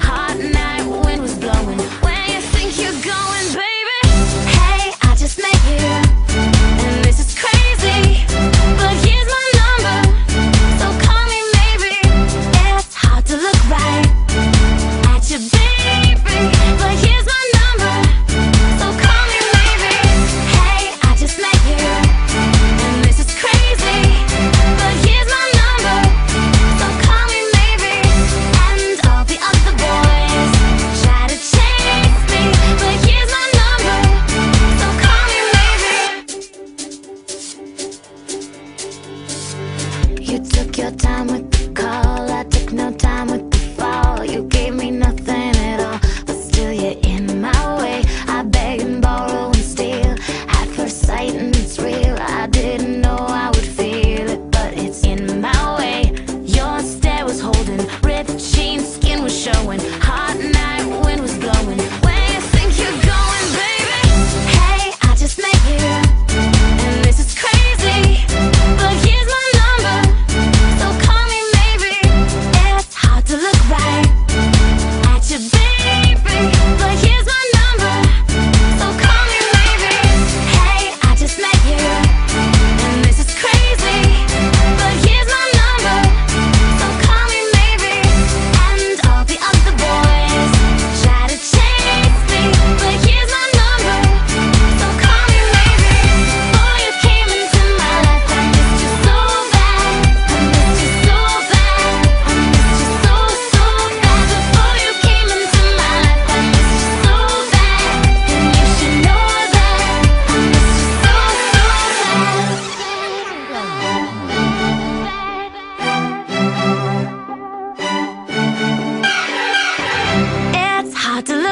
hot night. your time with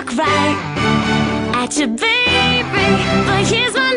look right at your baby, but here's my